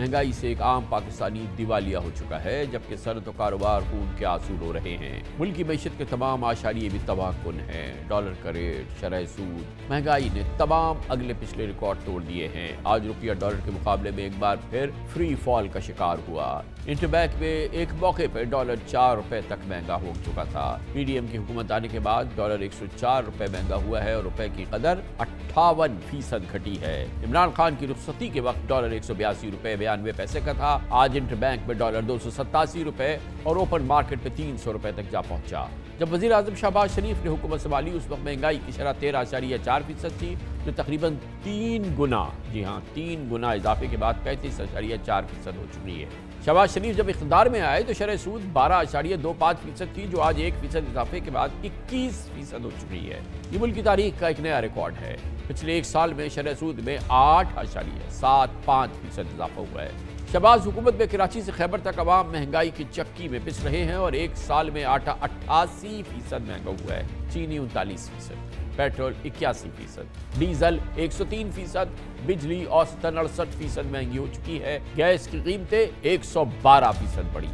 महँगाई से एक आम पाकिस्तानी दिवालिया हो चुका है, जबकि सनत व कारोबार खून के आँसू रो रहे हैं। मुल्क की मीशत के तमाम आशारिये भी तबाह कन हैं। डॉलर का रेट, शरह सूद, महँगाई ने तमाम अगले पिछले रिकॉर्ड तोड़ दिए हैं। आज रुपया डॉलर के मुकाबले में एक बार फिर फ्री फॉल का शिकार हुआ। इंटरबैंक में एक मौके पर डॉलर चार रुपए तक महँगा हो चुका था। पीडीएम की हुकूमत आने के बाद डॉलर एक सौ चार रुपए महँगा हुआ है और रुपए की कदर अट्ठावन फ़ीसद घटी है। इमरान खान की रुखसती के वक्त डॉलर एक सौ बयासी रुपए बयानवे पैसे का था। आज इंटरबैंक में डॉलर दो सौ सत्तासी रुपए और ओपन मार्केट में तीन सौ रुपए तक जा पहुँचा। जब वजी अजम शहबाज शरीफ ने हुकूमत संभाली, उस वक्त महँगाई की शरह तेरह आशारिया चार फ़ीसद थी, जो तकरीबन तीन गुना, जी हाँ तीन गुना इजाफे के बाद पैंतीस आशारिया चार फ़ीसद हो चुकी है। शहबाज शरीफ जब इकतदार में आए तो शरह सूद बारह आशारिया दो पाँच फ़ीसद थी, जो आज एक फ़ीसद इजाफे के बाद इक्कीस फ़ीसद हो चुकी है। ये मुल्क की तारीख का एक नया रिकॉर्ड है। पिछले एक साल में शरह सूद में आठ आशारिया सात पाँच फ़ीसद इजाफा हुआ है। शहबाज हुकूमत में कराची से खैबर तक आवाम महँगाई की चक्की में पिस रहे हैं और एक साल में आटा अट्ठासी फ़ीसद महँगा हुआ है, चीनी उनतालीस फ़ीसद, पेट्रोल इक्यासी फ़ीसद, डीजल 103 फ़ीसद, बिजली औसतन अड़सठ फ़ीसद महँगी हो चुकी है, गैस की कीमतें 112 फ़ीसद बढ़ी।